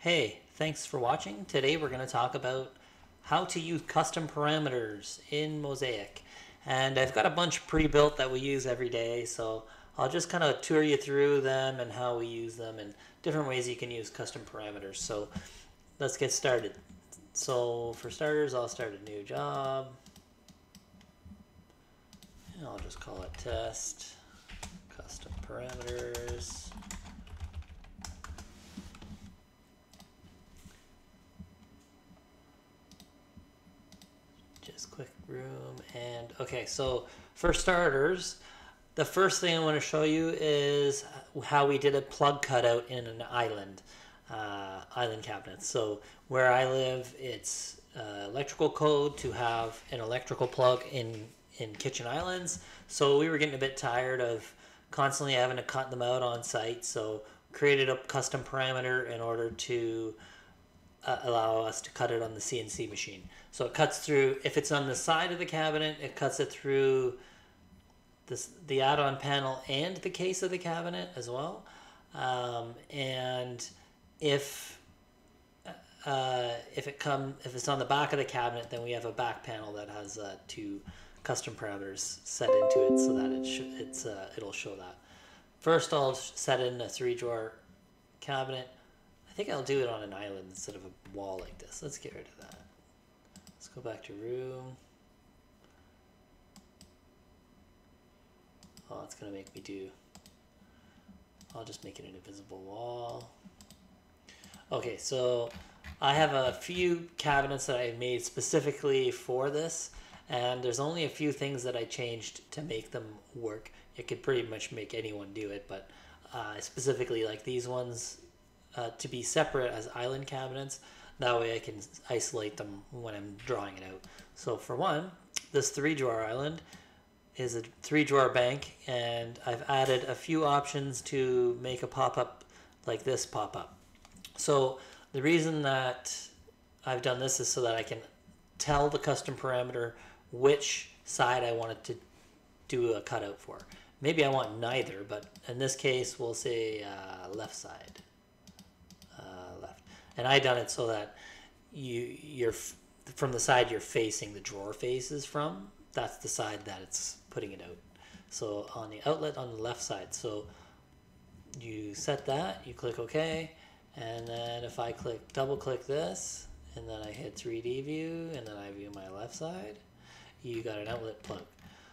Hey, thanks for watching. Today we're going to talk about how to use custom parameters in Mozaik. And I've got a bunch pre-built that we use every day, so I'll just kind of tour you through them and how we use them and different ways you can use custom parameters. So let's get started. So for starters, I'll start a new job. And I'll just call it test, custom parameters. Quick room and okay, so for starters, the first thing I want to show you is how we did a plug cutout in an island, uh, island cabinet. So where I live, it's uh, electrical code to have an electrical plug in in kitchen islands. So we were getting a bit tired of constantly having to cut them out on site. So created a custom parameter in order to uh, allow us to cut it on the CNC machine. So it cuts through, if it's on the side of the cabinet, it cuts it through this, the add-on panel and the case of the cabinet as well. Um, and if uh, if it come if it's on the back of the cabinet, then we have a back panel that has uh, two custom parameters set into it so that it it's uh, it'll show that. First, I'll set in a three drawer cabinet. Think I'll do it on an island instead of a wall like this. Let's get rid of that. Let's go back to room. Oh, it's going to make me do... I'll just make it an invisible wall. Okay, so I have a few cabinets that I made specifically for this, and there's only a few things that I changed to make them work. It could pretty much make anyone do it, but uh, specifically like these ones uh, to be separate as island cabinets. That way I can isolate them when I'm drawing it out. So for one, this three drawer island is a three drawer bank and I've added a few options to make a pop-up like this pop up. So the reason that I've done this is so that I can tell the custom parameter which side I wanted to do a cutout for. Maybe I want neither, but in this case we'll say uh, left side. And I done it so that you you're from the side you're facing the drawer faces from, that's the side that it's putting it out. So on the outlet on the left side. So you set that, you click OK, and then if I click double click this, and then I hit 3D view, and then I view my left side, you got an outlet plug.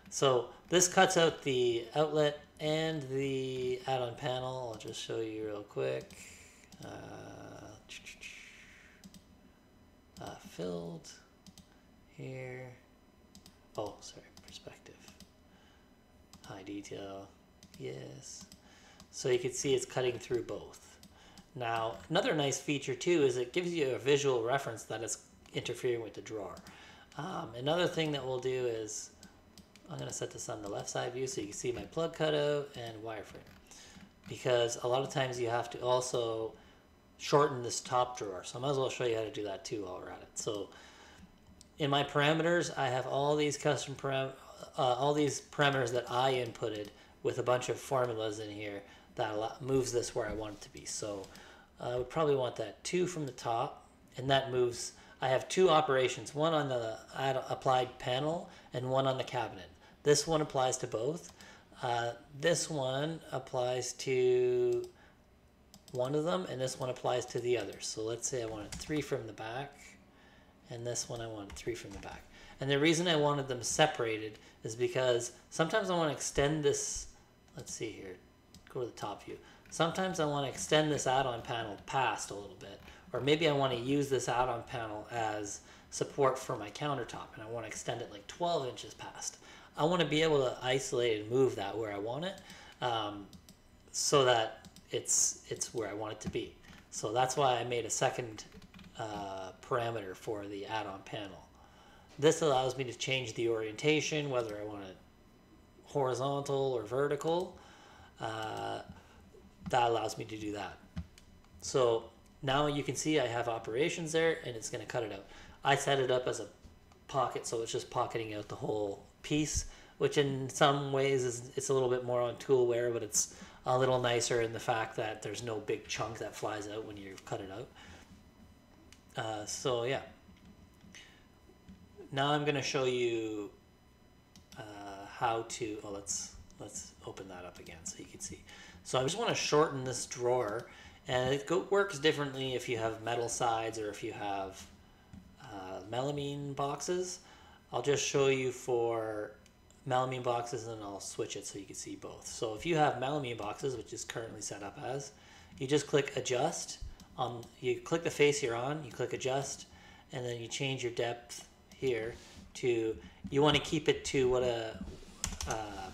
So this cuts out the outlet and the add-on panel. I'll just show you real quick. Uh, uh, filled here. Oh, sorry, perspective. High detail, yes. So you can see it's cutting through both. Now, another nice feature too is it gives you a visual reference that is interfering with the drawer. Um, another thing that we'll do is, I'm going to set this on the left side view so you can see my plug cutout and wireframe. Because a lot of times you have to also shorten this top drawer. So I might as well show you how to do that too while we're at it. So in my parameters, I have all these custom param uh, all these parameters that I inputted with a bunch of formulas in here that moves this where I want it to be. So I would probably want that two from the top, and that moves. I have two operations, one on the applied panel and one on the cabinet. This one applies to both. Uh, this one applies to one of them, and this one applies to the other. So let's say I wanted three from the back, and this one I wanted three from the back. And the reason I wanted them separated is because sometimes I want to extend this, let's see here, go to the top view. Sometimes I want to extend this add-on panel past a little bit, or maybe I want to use this add-on panel as support for my countertop and I want to extend it like 12 inches past. I want to be able to isolate and move that where I want it um, so that it's, it's where I want it to be. So that's why I made a second uh, parameter for the add-on panel. This allows me to change the orientation, whether I want it horizontal or vertical. Uh, that allows me to do that. So now you can see I have operations there and it's going to cut it out. I set it up as a pocket so it's just pocketing out the whole piece which in some ways is it's a little bit more on tool wear but it's a little nicer in the fact that there's no big chunk that flies out when you cut it out. Uh, so yeah. Now I'm going to show you uh, how to. Oh, let's let's open that up again so you can see. So I just want to shorten this drawer, and it go, works differently if you have metal sides or if you have uh, melamine boxes. I'll just show you for melamine boxes and I'll switch it so you can see both. So if you have melamine boxes, which is currently set up as, you just click adjust. On you click the face you're on, you click adjust, and then you change your depth here to you want to keep it to what a um,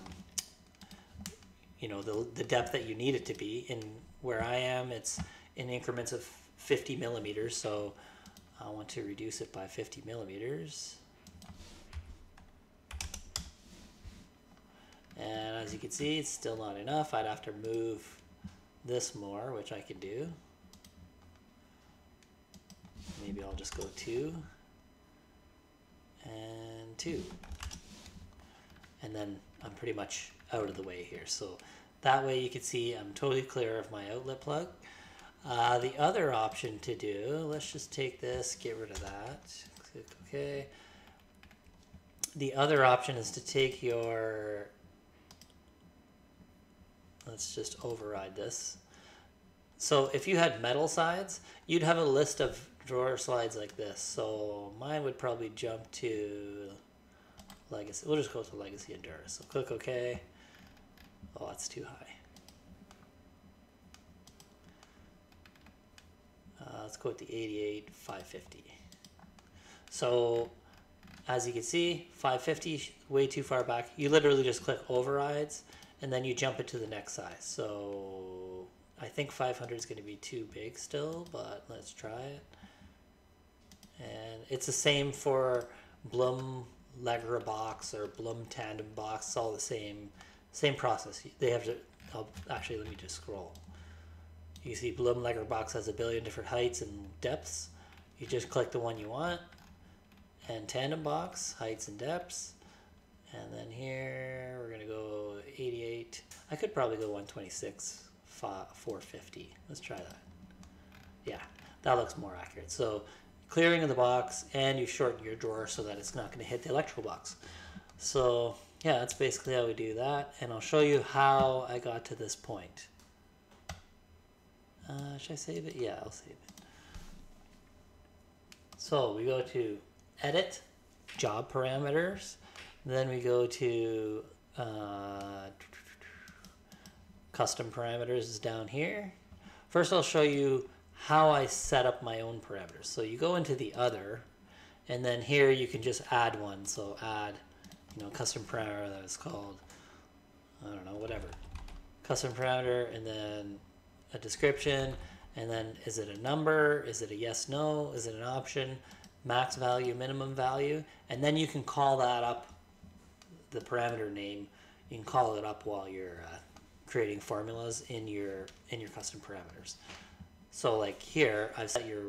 you know the, the depth that you need it to be. And where I am, it's in increments of 50 millimeters, so I want to reduce it by 50 millimeters. And as you can see, it's still not enough. I'd have to move this more, which I can do. Maybe I'll just go two and two. And then I'm pretty much out of the way here. So that way you can see I'm totally clear of my outlet plug. Uh, the other option to do, let's just take this, get rid of that. Click OK. The other option is to take your let's just override this. So if you had metal sides, you'd have a list of drawer slides like this. So mine would probably jump to Legacy. We'll just go to Legacy Endurance. So click OK. Oh, that's too high. Uh, let's go with the 88 550. So as you can see, 550 way too far back. You literally just click overrides and then you jump it to the next size. So I think 500 is going to be too big still, but let's try it. And it's the same for Blum Legrabox or Blum Tandembox. It's all the same, same process. They have to. I'll, actually, let me just scroll. You see, Blum Legrabox has a billion different heights and depths. You just click the one you want, and Tandembox heights and depths. And then here we're gonna go 88. I could probably go 126, 450. Let's try that. Yeah, that looks more accurate. So clearing of the box and you shorten your drawer so that it's not gonna hit the electrical box. So yeah, that's basically how we do that. And I'll show you how I got to this point. Uh, should I save it? Yeah, I'll save it. So we go to edit, job parameters, then we go to uh, custom parameters is down here. First I'll show you how I set up my own parameters. So you go into the other and then here you can just add one. So add, you know, custom parameter that is called, I don't know, whatever. Custom parameter and then a description and then is it a number? Is it a yes, no? Is it an option? Max value, minimum value. And then you can call that up the parameter name, you can call it up while you're uh, creating formulas in your in your custom parameters. So like here, I've set your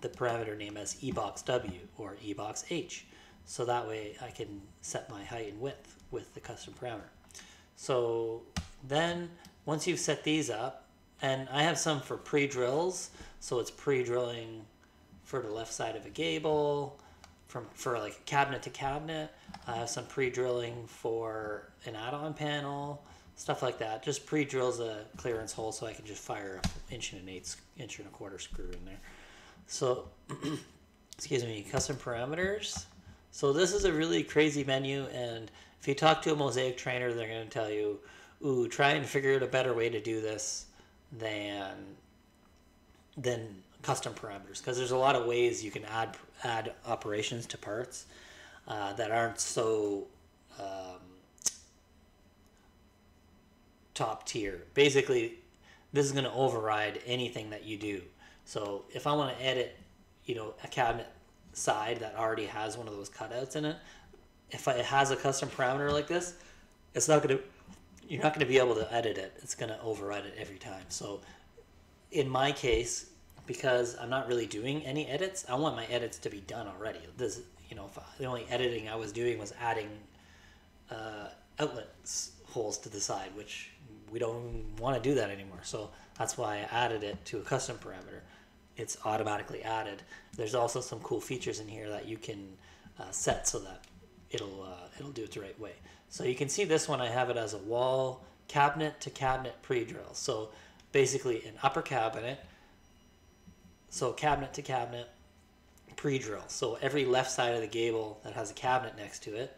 the parameter name as eboxw or eboxh. So that way I can set my height and width with the custom parameter. So then once you've set these up, and I have some for pre-drills, so it's pre-drilling for the left side of a gable, from for like cabinet to cabinet. Have some pre-drilling for an add-on panel, stuff like that. Just pre-drills a clearance hole so I can just fire an inch and an eighth, inch and a quarter screw in there. So, excuse me, custom parameters. So this is a really crazy menu, and if you talk to a Mozaik trainer, they're going to tell you, "Ooh, try and figure out a better way to do this than than custom parameters," because there's a lot of ways you can add add operations to parts uh, that aren't so um, top tier. Basically, this is going to override anything that you do. So if I want to edit, you know, a cabinet side that already has one of those cutouts in it, if it has a custom parameter like this, it's not going to, you're not going to be able to edit it. It's going to override it every time. So in my case, because I'm not really doing any edits, I want my edits to be done already. This, you know, the only editing I was doing was adding uh, outlets holes to the side, which we don't want to do that anymore. So that's why I added it to a custom parameter. it's automatically added. There's also some cool features in here that you can uh, set so that it'll uh, it'll do it the right way. So you can see this one I have it as a wall cabinet to cabinet pre-drill. So basically an upper cabinet, so cabinet to cabinet pre-drill. So every left side of the gable that has a cabinet next to it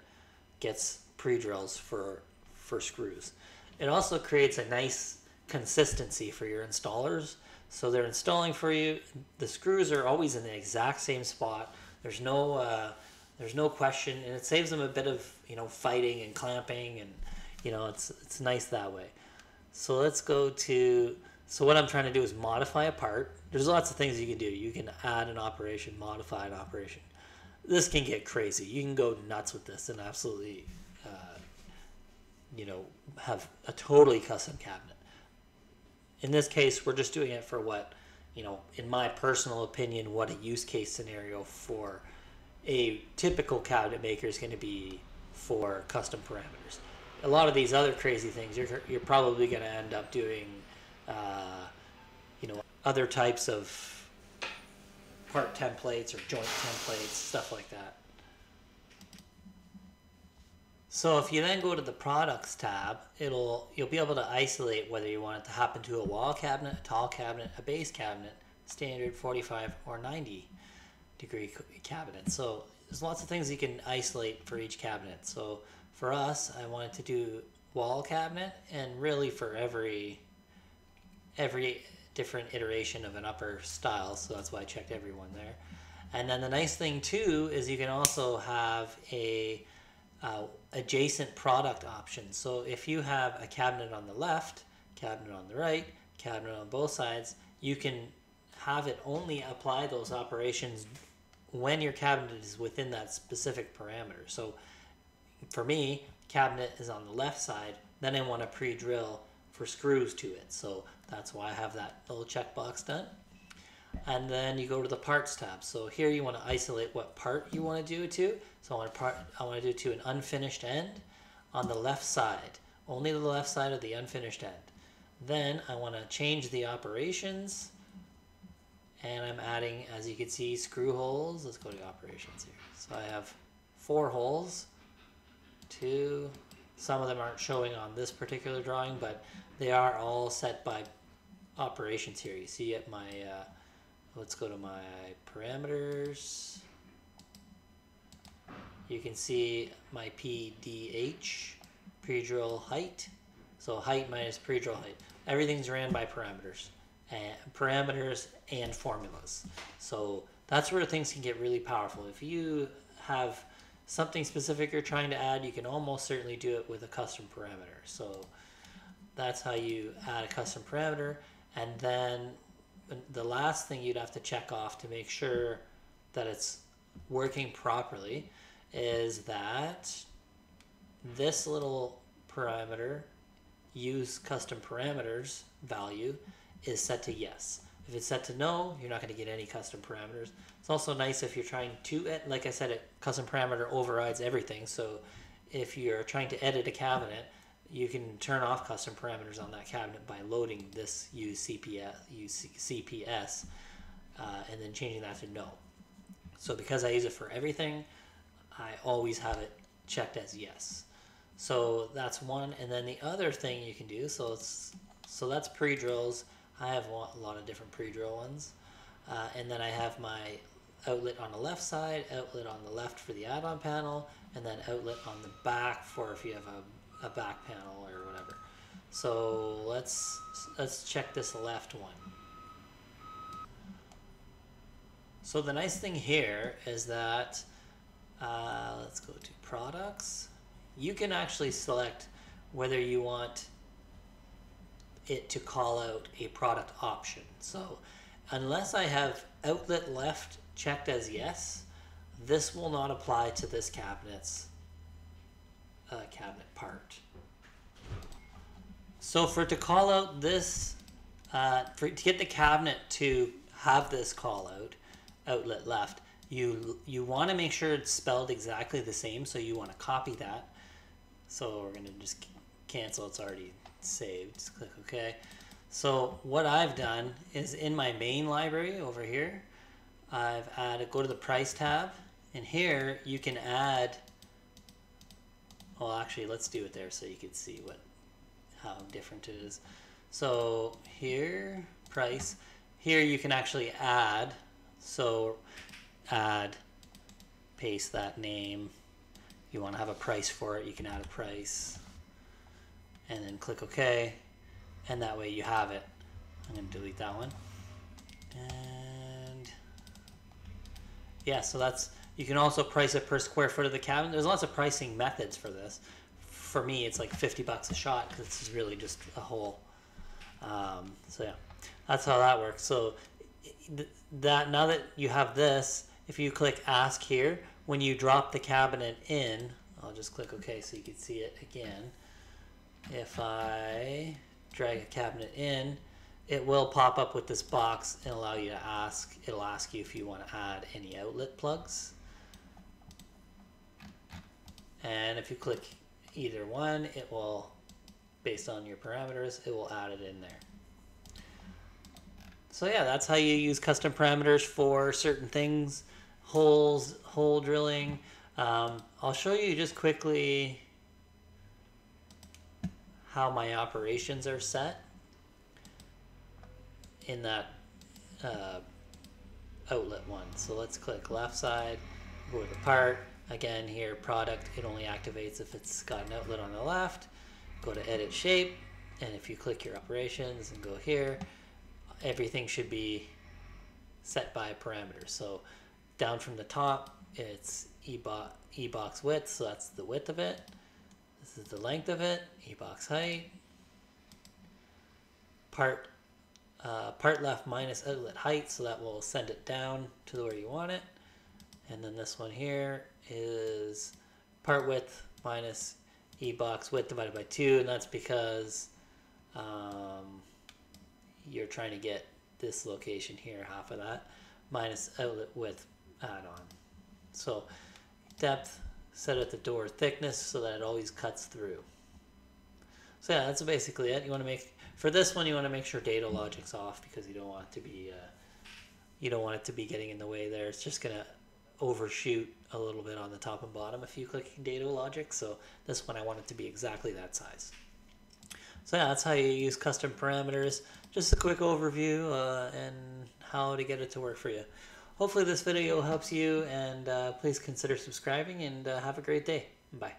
gets pre-drills for for screws. It also creates a nice consistency for your installers. So they're installing for you. The screws are always in the exact same spot. There's no uh, there's no question, and it saves them a bit of you know fighting and clamping, and you know it's it's nice that way. So let's go to. So what I'm trying to do is modify a part. There's lots of things you can do. You can add an operation, modify an operation. This can get crazy. You can go nuts with this and absolutely, uh, you know, have a totally custom cabinet. In this case, we're just doing it for what, you know, in my personal opinion, what a use case scenario for a typical cabinet maker is going to be for custom parameters. A lot of these other crazy things, you're, you're probably going to end up doing, uh, you know, other types of part templates or joint templates, stuff like that. So if you then go to the products tab, it'll you'll be able to isolate whether you want it to happen to a wall cabinet, a tall cabinet, a base cabinet, standard 45 or 90 degree cabinet. So there's lots of things you can isolate for each cabinet. So for us, I wanted to do wall cabinet and really for every every different iteration of an upper style. So that's why I checked everyone there. And then the nice thing too is you can also have a uh, adjacent product option. So if you have a cabinet on the left, cabinet on the right, cabinet on both sides, you can have it only apply those operations when your cabinet is within that specific parameter. So for me, cabinet is on the left side, then I want to pre-drill for screws to it. So that's why I have that little checkbox done. And then you go to the parts tab. So here you want to isolate what part you want to do it to. So I want to part I want to do it to an unfinished end on the left side. Only the left side of the unfinished end. Then I want to change the operations and I'm adding, as you can see, screw holes. Let's go to operations here. So I have four holes, two, some of them aren't showing on this particular drawing, but they are all set by operations here. You see at my, uh, let's go to my parameters. You can see my PDH, pre-drill height. So height minus pre-drill height. Everything's ran by parameters and parameters and formulas. So that's where things can get really powerful. If you have something specific you're trying to add, you can almost certainly do it with a custom parameter. So that's how you add a custom parameter. And then the last thing you'd have to check off to make sure that it's working properly is that this little parameter use custom parameters value is set to yes. If it's set to no, you're not going to get any custom parameters. It's also nice if you're trying to, like I said, it custom parameter overrides everything. So if you're trying to edit a cabinet, you can turn off custom parameters on that cabinet by loading this use CPS, uh, and then changing that to no. So because I use it for everything, I always have it checked as yes. So that's one. And then the other thing you can do, so it's so that's pre-drills. I have a lot of different pre-drill ones. Uh, and then I have my outlet on the left side, outlet on the left for the add-on panel, and then outlet on the back for if you have a, a back panel or whatever. So let's let's check this left one. So the nice thing here is that uh, let's go to products. You can actually select whether you want it to call out a product option. So unless I have outlet left checked as yes, this will not apply to this cabinet's uh, cabinet part. So for to call out this, uh, for to get the cabinet to have this call out, outlet left, you you want to make sure it's spelled exactly the same. So you want to copy that. So we're gonna just cancel. It's already saved. Just click OK. So what I've done is in my main library over here, I've added, go to the price tab and here you can add, well actually let's do it there so you can see what, how different it is. So here, price, here you can actually add, so add, paste that name. You want to have a price for it, you can add a price and then click OK and that way you have it. I'm going to delete that one. And yeah, so that's, you can also price it per square foot of the cabin. There's lots of pricing methods for this. For me, it's like 50 bucks a shot because this is really just a hole. Um, so yeah, that's how that works. So that now that you have this, if you click ask here, when you drop the cabinet in, I'll just click OK so you can see it again. If I drag a cabinet in, it will pop up with this box and allow you to ask, it'll ask you if you want to add any outlet plugs. And if you click either one, it will, based on your parameters, it will add it in there. So yeah, that's how you use custom parameters for certain things, holes, hole drilling. Um, I'll show you just quickly how my operations are set in that uh, outlet one. So let's click left side, go to part. Again, here product, it only activates if it's got an outlet on the left. Go to edit shape, and if you click your operations and go here, everything should be set by parameters. So down from the top, it's e-box width, so that's the width of it. This is the length of it, e-box height, part uh, part left minus outlet height, so that will send it down to where you want it. And then this one here is part width minus e-box width divided by 2, and that's because um, you're trying to get this location here, half of that, minus outlet width add on. So depth set at the door thickness so that it always cuts through. So yeah, that's basically it. You want to make for this one you want to make sure data logic's off because you don't want it to be uh, you don't want it to be getting in the way there. It's just gonna overshoot a little bit on the top and bottom if you click data logic. So this one I want it to be exactly that size. So yeah, that's how you use custom parameters. Just a quick overview uh, and how to get it to work for you hopefully this video helps you and uh, please consider subscribing and uh, have a great day. Bye.